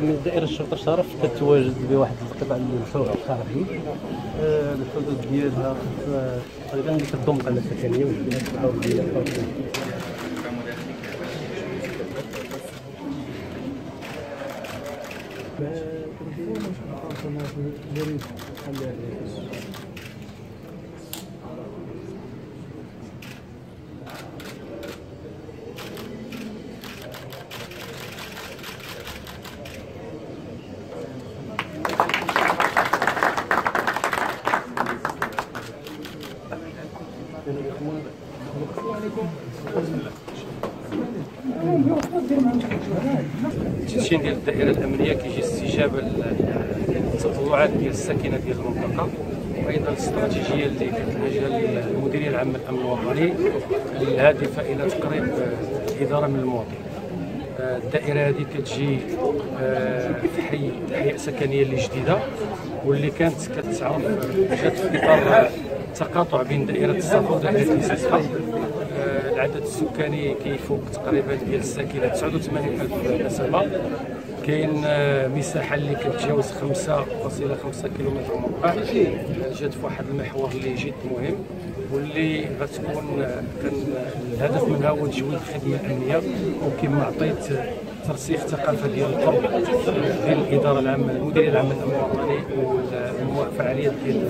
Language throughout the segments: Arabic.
من دائرة الشرطة شرف كتواجد بواحد القطعة اللي مشهورة بخارجي الحدود ديالها آه، تقريبا كتضم وفيها 99 التدشين ديال الدائرة الأمنية كيجي استجابة للتطلعات ديال الساكنة ديال المنطقة وأيضا الاستراتيجية اللي كتلجا المديرية العامه للأمن الوطني الهادفة إلى تقريب الاداره من المواطن. آه، الدائرة هذه كتجي آه، تحية سكنية اللي جديده واللي كانت كتعرف جات في إطار تقاطع بين دائرة الصفا ودائرة الاستسقاء آه، العدد السكاني كيفوق تقريبا ديال الساكنة 89000 نسمة. كاين آه، مساحة اللي كتجاوز 5.5 كيلومتر مربع آه، جات في واحد المحور اللي جد مهم واللي غتكون الهدف منها هو تجويد الخدمة الأمنية. وكما عطيت ترسيخ ثقافة ديال القرب بين الإدارة العامة المديريه العامة الوطني والفعاليات ديال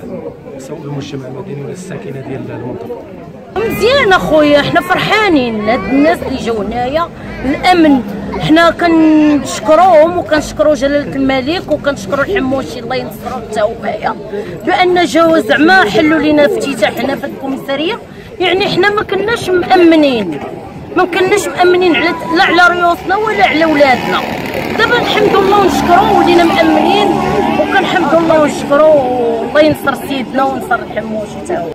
سواء المجتمع المدني ولا الساكنة ديال المنطقة. مزيان أخويا حنا فرحانين. هاد الناس اللي جاو هنايا الأمن. حنا كنشكروهم وكنشكروا جلالة الملك وكنشكروا الحموشي الله ينصرو حتى هما بأن جاو زعما حلوا لينا افتتاح هنا في الكوميسارية. يعني حنا ما كناش مأمنين. ما كناش مأمنين على لا على ريوسنا ولا على ولادنا. دابا الحمد لله ونشكروا ولينا مأمنين وكنحمدوا الله ونشكروا الله ينصر سيدنا وينصر الحموشي حتى هو